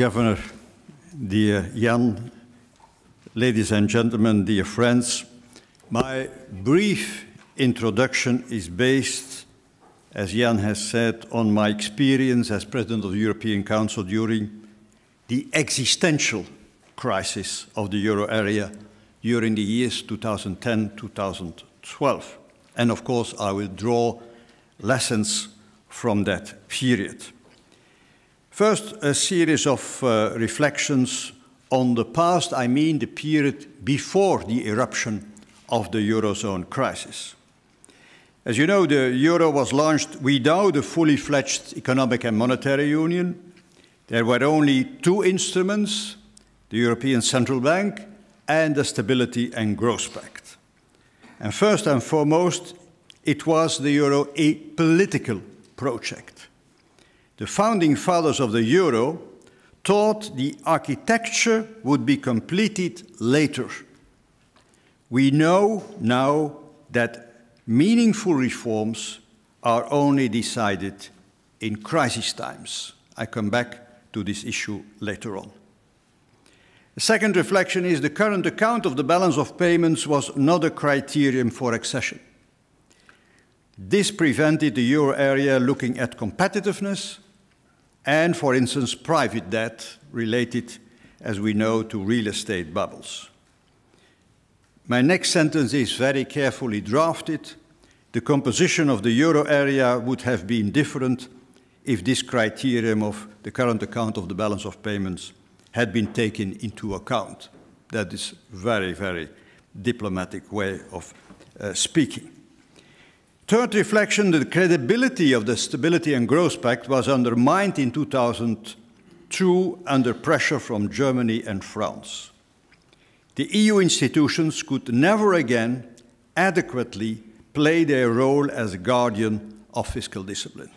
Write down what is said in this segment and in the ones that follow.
Governor, dear Jan, ladies and gentlemen, dear friends, my brief introduction is based, as Jan has said, on my experience as President of the European Council during the existential crisis of the euro area during the years 2010-2012. And of course, I will draw lessons from that period. First, a series of uh, reflections on the past, I mean the period before the eruption of the Eurozone crisis. As you know, the Euro was launched without a fully fledged economic and monetary union. There were only two instruments, the European Central Bank and the Stability and Growth Pact. And first and foremost, it was the Euro a political project. The founding fathers of the Euro thought the architecture would be completed later. We know now that meaningful reforms are only decided in crisis times. I come back to this issue later on. The second reflection is the current account of the balance of payments was not a criterion for accession. This prevented the euro area looking at competitiveness and, for instance, private debt related, as we know, to real estate bubbles. My next sentence is very carefully drafted. The composition of the euro area would have been different if this criterion of the current account of the balance of payments had been taken into account. That is very, very diplomatic way of uh, speaking. Third reflection, the credibility of the Stability and Growth Pact was undermined in 2002 under pressure from Germany and France. The EU institutions could never again adequately play their role as guardian of fiscal discipline.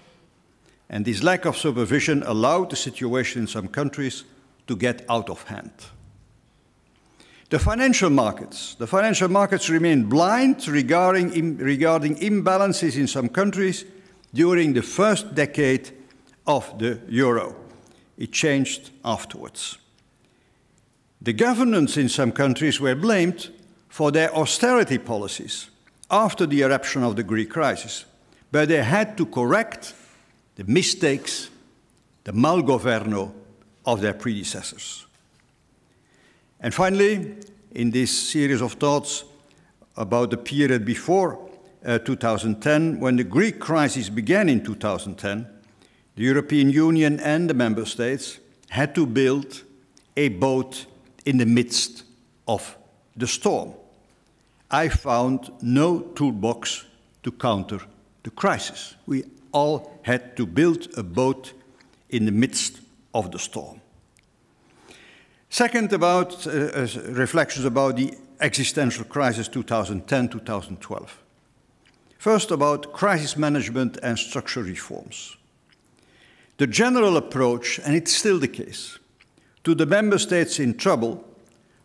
And this lack of supervision allowed the situation in some countries to get out of hand. The financial markets. The financial markets remain blind regarding, regarding imbalances in some countries during the first decade of the euro. It changed afterwards. The governments in some countries were blamed for their austerity policies after the eruption of the Greek crisis, but they had to correct the mistakes, the malgoverno of their predecessors. And finally, in this series of thoughts about the period before uh, 2010, when the Greek crisis began in 2010, the European Union and the member states had to build a boat in the midst of the storm. I found no toolbox to counter the crisis. We all had to build a boat in the midst of the storm. Second, about uh, uh reflections about the existential crisis 2010-2012. First, about crisis management and structural reforms. The general approach, and it's still the case, to the member states in trouble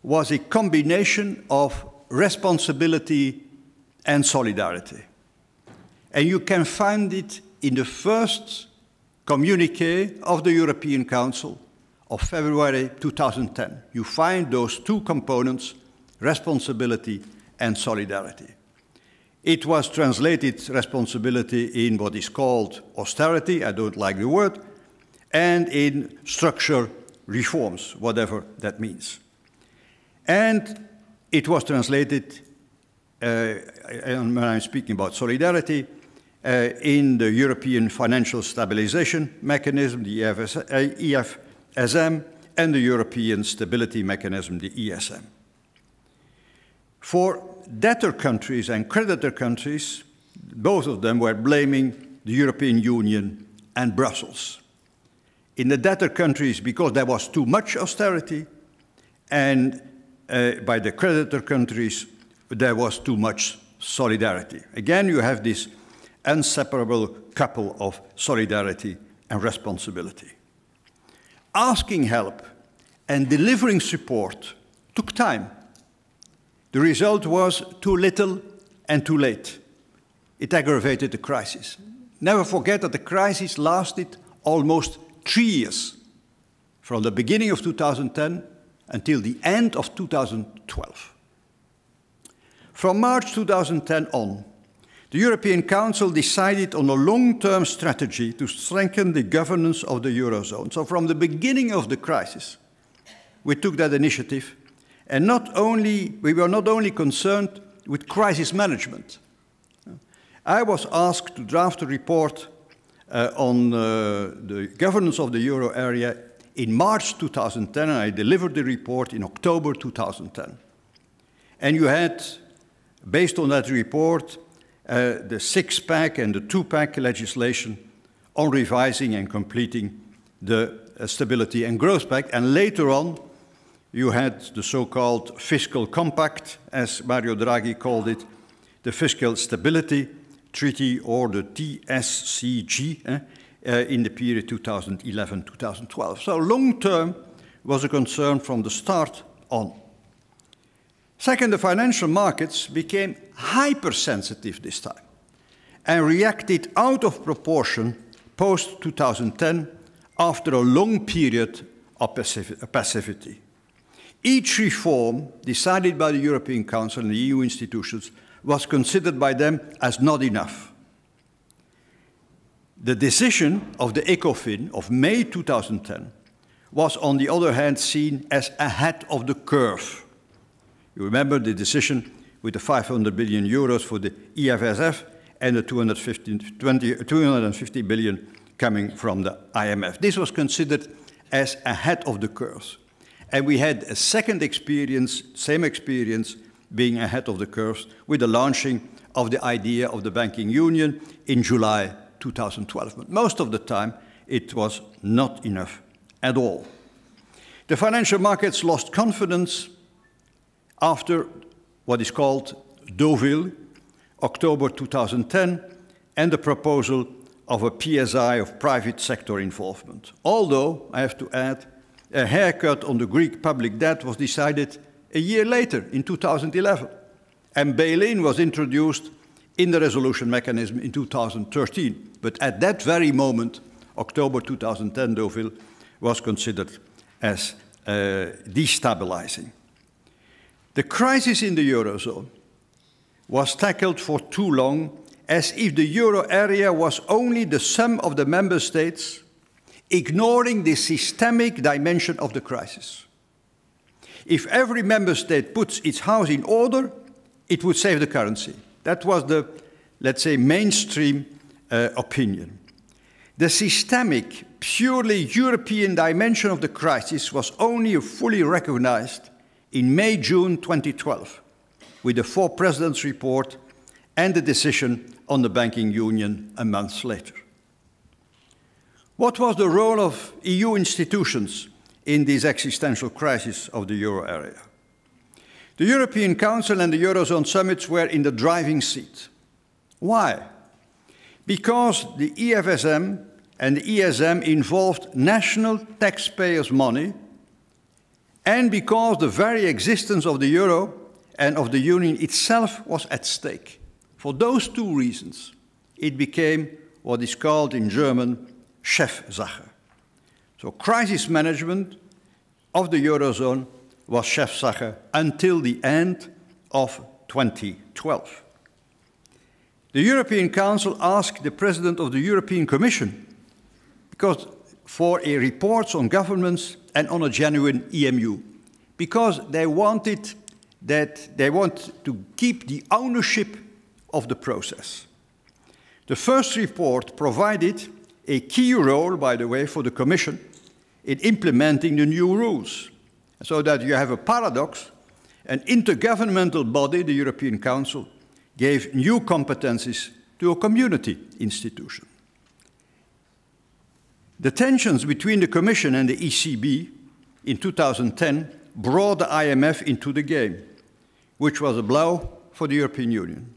was a combination of responsibility and solidarity. And you can find it in the first communique of the European Council of February 2010. You find those two components, responsibility and solidarity. It was translated responsibility in what is called austerity, I don't like the word, and in structure reforms, whatever that means. And it was translated, uh, when I'm speaking about solidarity, uh, in the European Financial Stabilization Mechanism, the EF, SM and the European Stability Mechanism, the ESM. For debtor countries and creditor countries, both of them were blaming the European Union and Brussels. In the debtor countries, because there was too much austerity, and uh, by the creditor countries, there was too much solidarity. Again, you have this inseparable couple of solidarity and responsibility asking help and delivering support took time. The result was too little and too late. It aggravated the crisis. Never forget that the crisis lasted almost three years from the beginning of 2010 until the end of 2012. From March 2010 on, the European Council decided on a long-term strategy to strengthen the governance of the Eurozone. So from the beginning of the crisis, we took that initiative, and not only, we were not only concerned with crisis management. I was asked to draft a report uh, on uh, the governance of the euro area in March 2010, and I delivered the report in October 2010. And you had, based on that report, uh, the six pack and the two pack legislation on revising and completing the uh, Stability and Growth Pact. And later on, you had the so called fiscal compact, as Mario Draghi called it, the Fiscal Stability Treaty or the TSCG eh, uh, in the period 2011 2012. So, long term was a concern from the start on. Second, the financial markets became hypersensitive this time and reacted out of proportion post 2010 after a long period of passivity. Each reform decided by the European Council and the EU institutions was considered by them as not enough. The decision of the ECOFIN of May 2010 was, on the other hand, seen as ahead of the curve you remember the decision with the 500 billion euros for the EFSF and the 250, 20, 250 billion coming from the IMF. This was considered as ahead of the curve. And we had a second experience, same experience, being ahead of the curve with the launching of the idea of the banking union in July 2012. But most of the time, it was not enough at all. The financial markets lost confidence after what is called Deauville, October 2010, and the proposal of a PSI of private sector involvement. Although, I have to add, a haircut on the Greek public debt was decided a year later, in 2011, and bail-in was introduced in the resolution mechanism in 2013. But at that very moment, October 2010, Deauville was considered as uh, destabilizing. The crisis in the Eurozone was tackled for too long as if the euro area was only the sum of the member states, ignoring the systemic dimension of the crisis. If every member state puts its house in order, it would save the currency. That was the, let's say, mainstream uh, opinion. The systemic, purely European dimension of the crisis was only fully recognized in May June 2012 with the four presidents' report and the decision on the banking union a month later. What was the role of EU institutions in this existential crisis of the euro area? The European Council and the Eurozone summits were in the driving seat. Why? Because the EFSM and the ESM involved national taxpayers' money and because the very existence of the euro and of the union itself was at stake. For those two reasons, it became what is called in German Chefsache. So crisis management of the eurozone was Chefsache until the end of 2012. The European Council asked the President of the European Commission because for a report on governments and on a genuine EMU because they wanted that they want to keep the ownership of the process. The first report provided a key role, by the way, for the Commission in implementing the new rules, so that you have a paradox. An intergovernmental body, the European Council, gave new competencies to a community institution. The tensions between the Commission and the ECB in 2010 brought the IMF into the game, which was a blow for the European Union.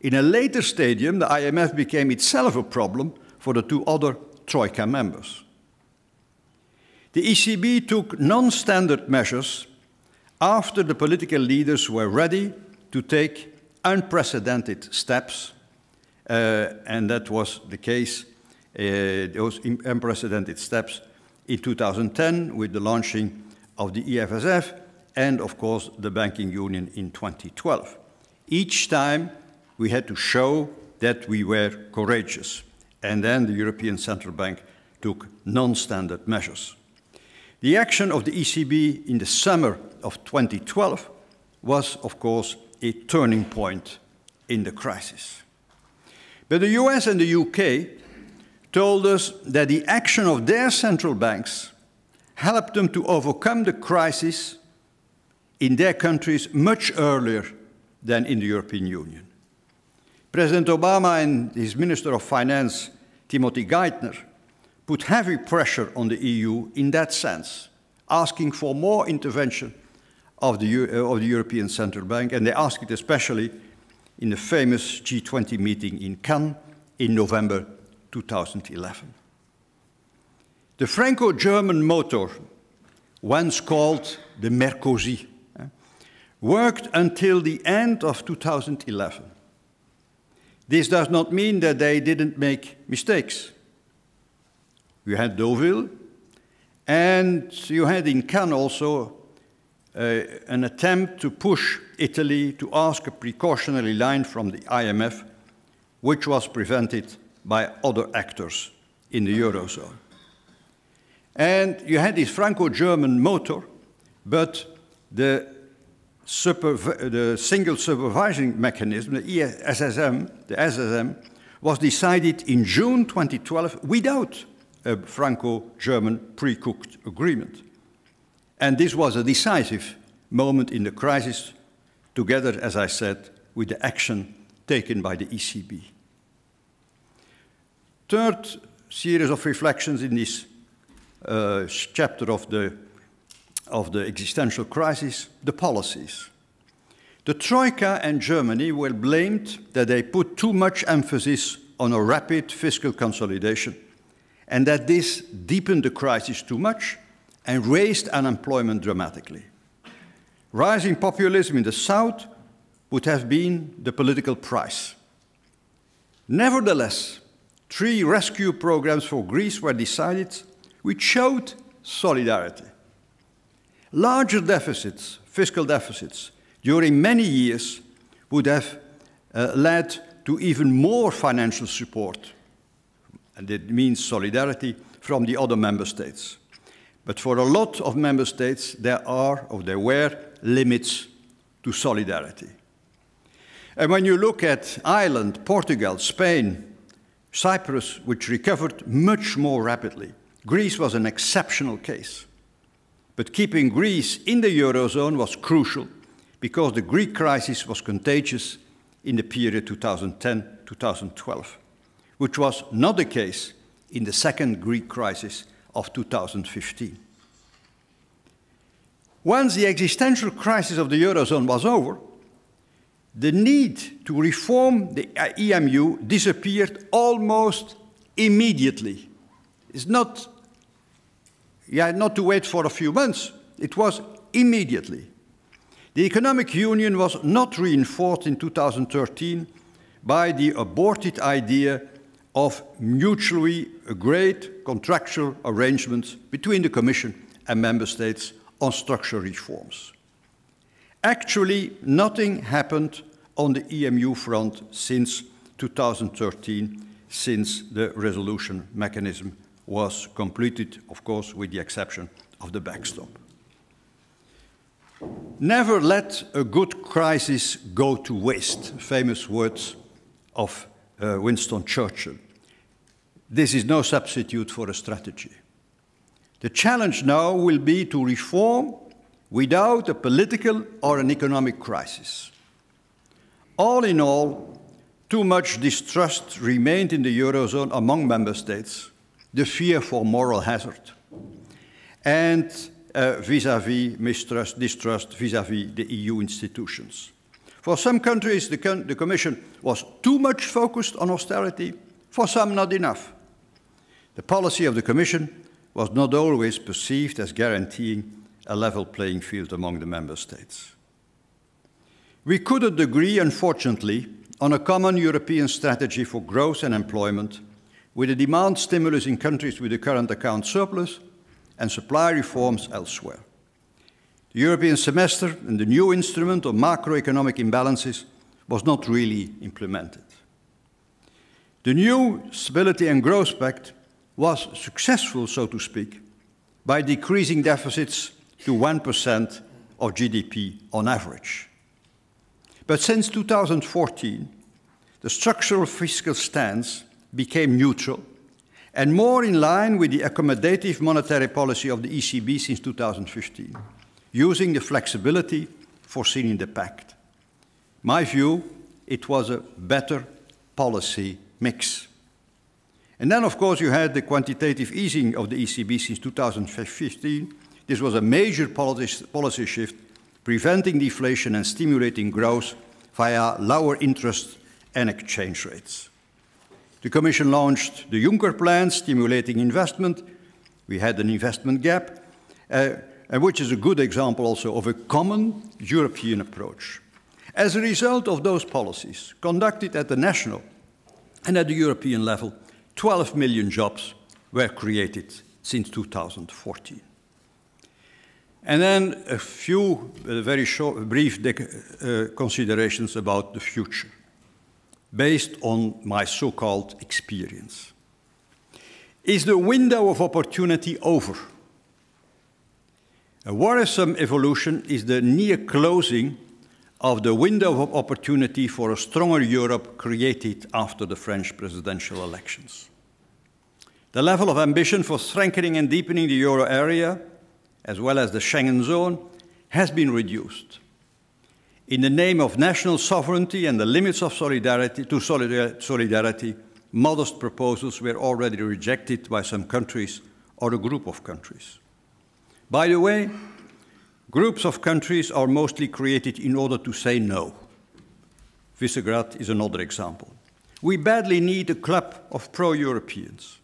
In a later stadium, the IMF became itself a problem for the two other Troika members. The ECB took non standard measures after the political leaders were ready to take unprecedented steps, uh, and that was the case, Uh, those unprecedented steps in 2010 with the launching of the EFSF, and of course the banking union in 2012. Each time we had to show that we were courageous, and then the European Central Bank took non standard measures. The action of the ECB in the summer of 2012 was, of course, a turning point in the crisis. But the US and the UK told us that the action of their central banks helped them to overcome the crisis in their countries much earlier than in the European Union. President Obama and his Minister of Finance, Timothy Geithner, put heavy pressure on the EU in that sense, asking for more intervention of the, uh, of the European Central Bank, and they asked it especially in the famous G20 meeting in Cannes in November 2011. The Franco German motor, once called the Merkozy, worked until the end of 2011. This does not mean that they didn't make mistakes. You had Deauville, and you had in Cannes also uh, an attempt to push Italy to ask a precautionary line from the IMF, which was prevented by other actors in the Eurozone. And you had this Franco German motor, but the the single supervising mechanism, the SSM, the SSM, was decided in June 2012 without a Franco-German pre-cooked agreement. And this was a decisive moment in the crisis, together, as I said, with the action taken by the ECB. Third series of reflections in this uh, chapter of the of the existential crisis, the policies. The Troika and Germany were blamed that they put too much emphasis on a rapid fiscal consolidation and that this deepened the crisis too much and raised unemployment dramatically. Rising populism in the South would have been the political price. Nevertheless, three rescue programs for Greece were decided which showed solidarity. Larger deficits, fiscal deficits, during many years would have uh, led to even more financial support, and it means solidarity from the other member states. But for a lot of member states, there are, or there were, limits to solidarity. And when you look at Ireland, Portugal, Spain, Cyprus, which recovered much more rapidly, Greece was an exceptional case. But keeping Greece in the Eurozone was crucial because the Greek crisis was contagious in the period 2010-2012, which was not the case in the second Greek crisis of 2015. Once the existential crisis of the Eurozone was over, the need to reform the EMU disappeared almost immediately. It's not had not to wait for a few months. It was immediately. The economic union was not reinforced in 2013 by the aborted idea of mutually agreed contractual arrangements between the Commission and Member States on structural reforms. Actually, nothing happened on the EMU front since 2013, since the resolution mechanism was completed, of course, with the exception of the backstop. Never let a good crisis go to waste, famous words of uh, Winston Churchill. This is no substitute for a strategy. The challenge now will be to reform without a political or an economic crisis. All in all, too much distrust remained in the Eurozone among member states the fear for moral hazard, and vis a vis mistrust, distrust vis a vis the EU institutions. For some countries, the, the Commission was too much focused on austerity, for some, not enough. The policy of the Commission was not always perceived as guaranteeing a level playing field among the member states. We couldn't agree, unfortunately, on a common European strategy for growth and employment with a demand stimulus in countries with a current account surplus and supply reforms elsewhere. The European semester and the new instrument of macroeconomic imbalances was not really implemented. The new Stability and Growth Pact was successful, so to speak, by decreasing deficits to 1% of GDP on average. But since 2014, the structural fiscal stance became neutral and more in line with the accommodative monetary policy of the ECB since 2015, using the flexibility foreseen in the pact. My view, it was a better policy mix. And then, of course, you had the quantitative easing of the ECB since 2015. This was a major policy, shift, preventing deflation and stimulating growth via lower interest and exchange rates. The Commission launched the Juncker Plan, stimulating investment. We had an investment gap, uh, which is a good example also of a common European approach. As a result of those policies, conducted at the national and at the European level, 12 million jobs were created since 2014. And then a few uh, very short, brief uh, considerations about the future, based on my so called experience. Is the window of opportunity over? A worrisome evolution is the near closing of the window of opportunity for a stronger Europe created after the French presidential elections. The level of ambition for strengthening and deepening the euro area, as well as the Schengen zone, has been reduced. In the name of national sovereignty and the limits of solidarity to solidarity, modest proposals were already rejected by some countries or a group of countries. By the way, Groups of countries are mostly created in order to say no. Visegrad is another example. We badly need a club of pro Europeans.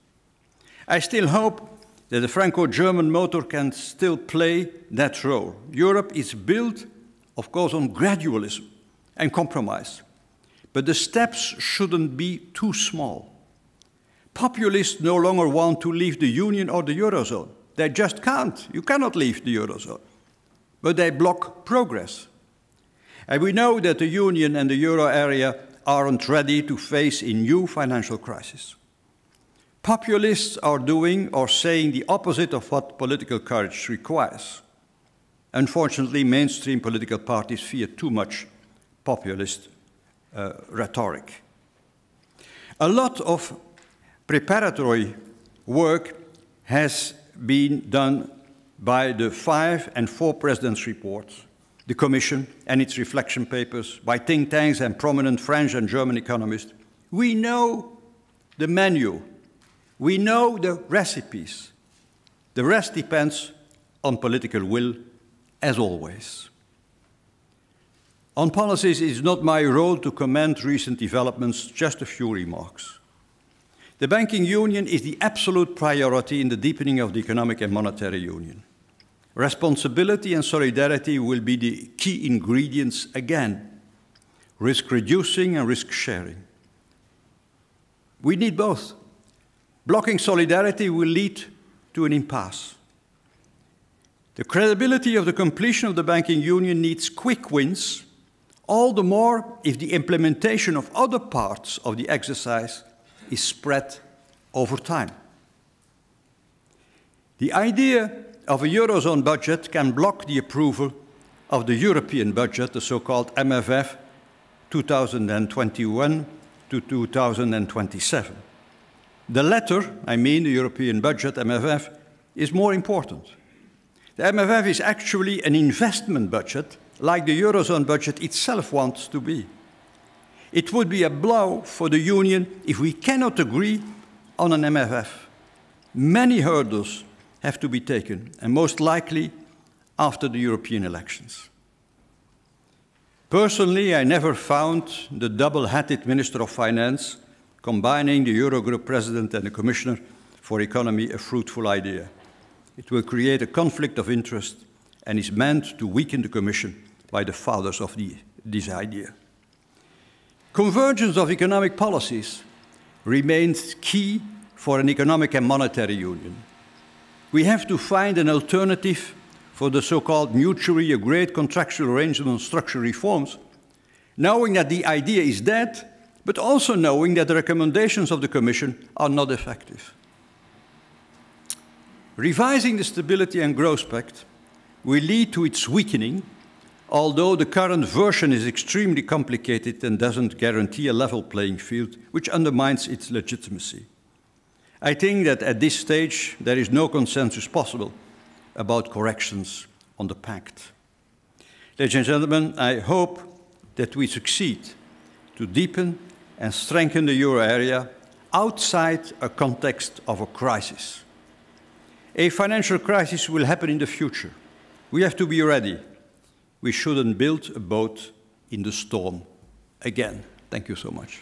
I still hope that the Franco German motor can still play that role. Europe is built, of course, on gradualism and compromise, but the steps shouldn't be too small. Populists no longer want to leave the Union or the Eurozone. They just can't. You cannot leave the Eurozone but they block progress. And we know that the Union and the euro area aren't ready to face a new financial crisis. Populists are doing or saying the opposite of what political courage requires. Unfortunately, mainstream political parties fear too much populist uh, rhetoric. A lot of preparatory work has been done by the five and four presidents' reports, the Commission and its reflection papers, by think tanks and prominent French and German economists. We know the menu, we know the recipes. The rest depends on political will, as always. On policies, it is not my role to comment recent developments, just a few remarks. The banking union is the absolute priority in the deepening of the economic and monetary union. Responsibility and solidarity will be the key ingredients again. Risk reducing and risk sharing. We need both. Blocking solidarity will lead to an impasse. The credibility of the completion of the banking union needs quick wins, all the more if the implementation of other parts of the exercise is spread over time. The idea of a Eurozone budget can block the approval of the European budget, the so-called MFF 2021 to 2027. The latter, I mean the European budget, MFF, is more important. The MFF is actually an investment budget, like the Eurozone budget itself wants to be. It would be a blow for the Union if we cannot agree on an MFF. Many hurdles have to be taken, and most likely after the European elections. Personally, I never found the double-hatted Minister of Finance combining the Eurogroup President and the Commissioner for Economy a fruitful idea. It will create a conflict of interest and is meant to weaken the Commission by the fathers of the, this idea. Convergence of economic policies remains key for an economic and monetary union. We have to find an alternative for the so-called mutually agreed contractual arrangement on structural reforms, knowing that the idea is dead, but also knowing that the recommendations of the Commission are not effective. Revising the Stability and Growth Pact will lead to its weakening, although the current version is extremely complicated and doesn't guarantee a level playing field, which undermines its legitimacy. I think that at this stage there is no consensus possible about corrections on the pact. Ladies and gentlemen, I hope that we succeed to deepen and strengthen the euro area outside a context of a crisis. A financial crisis will happen in the future. We have to be ready. We shouldn't build a boat in the storm again. Thank you so much.